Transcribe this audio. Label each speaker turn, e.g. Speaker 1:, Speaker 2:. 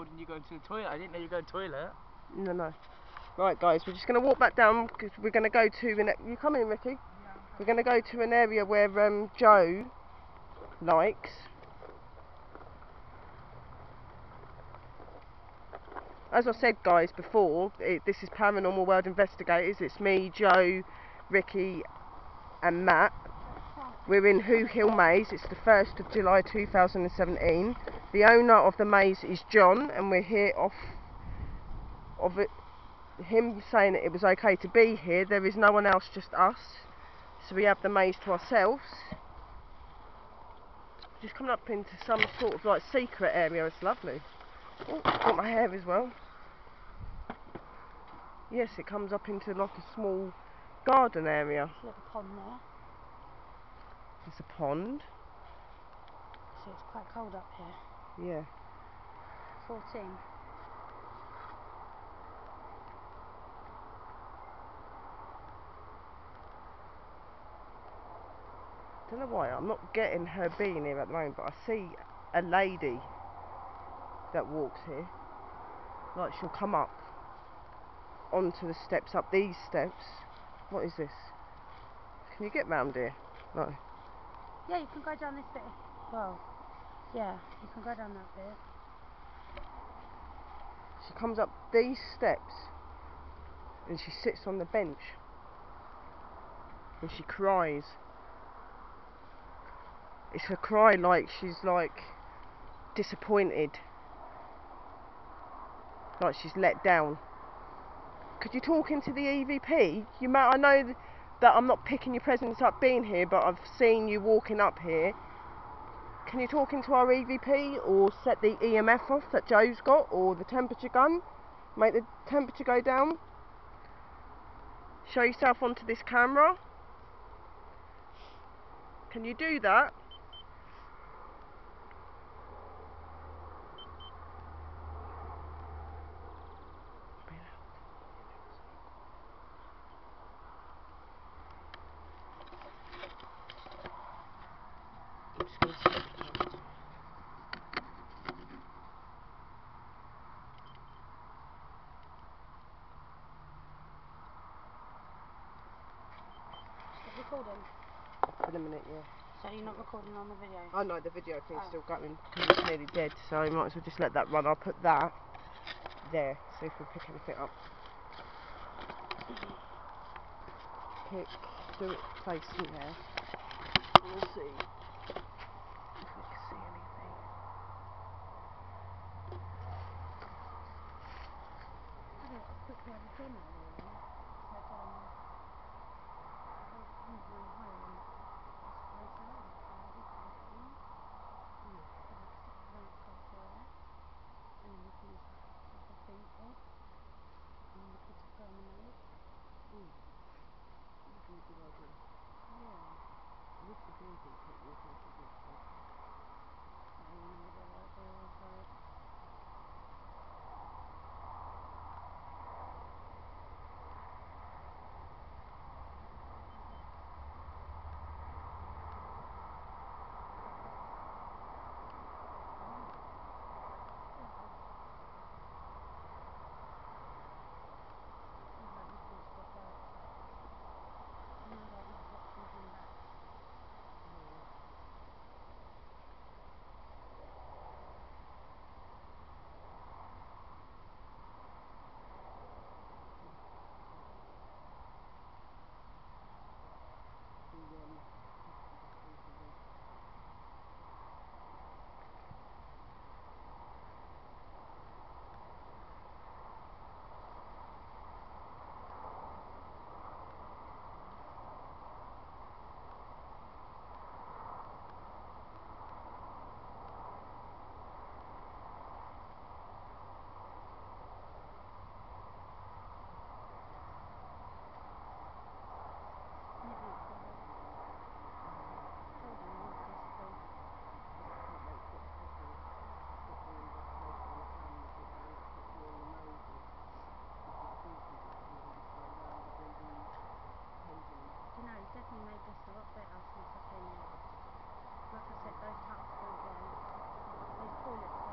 Speaker 1: recording you going to the toilet. I didn't know you were going to the toilet.
Speaker 2: No, no. Right, guys, we're just going to walk back down because we're going to go to an. You come in, Ricky. We're going to go to an area where um, Joe likes. As I said, guys, before, it, this is Paranormal World Investigators. It's me, Joe, Ricky, and Matt. We're in Hoo Hill Maze. It's the 1st of July 2017. The owner of the maze is John, and we're here off of it, him saying that it was okay to be here. There is no one else, just us. So we have the maze to ourselves. Just coming up into some sort of like secret area. It's lovely. Oh, got my hair as well. Yes, it comes up into like a small garden area.
Speaker 3: There's a pond there.
Speaker 2: There's a pond.
Speaker 3: So it's quite cold up here.
Speaker 2: Yeah.
Speaker 3: 14.
Speaker 2: don't know why, I'm not getting her being here at the moment, but I see a lady that walks here. Like she'll come up onto the steps, up these steps. What is this? Can you get round here? No.
Speaker 3: Yeah, you can go down this bit. Well, yeah, you can go down that bit.
Speaker 2: She comes up these steps and she sits on the bench and she cries. It's a cry like she's like disappointed. Like she's let down. Could you talk into the EVP? You might, I know that I'm not picking your presence up being here, but I've seen you walking up here. Can you talk into our EVP or set the EMF off that Joe's got or the temperature gun? Make the temperature go down. Show yourself onto this camera. Can you do that?
Speaker 3: recording?
Speaker 2: In a minute, yeah.
Speaker 3: So you're not recording on the video?
Speaker 2: Oh no, the video thing's
Speaker 3: oh.
Speaker 2: still going because it's nearly dead, so I might as well just let that run. I'll put that there, see if we pick anything up. Pick, do it, place in there. We'll see if we can see anything.
Speaker 4: I
Speaker 3: don't know, wat wij als een vervinding. Mag ik het uithaald worden? Ik voel het.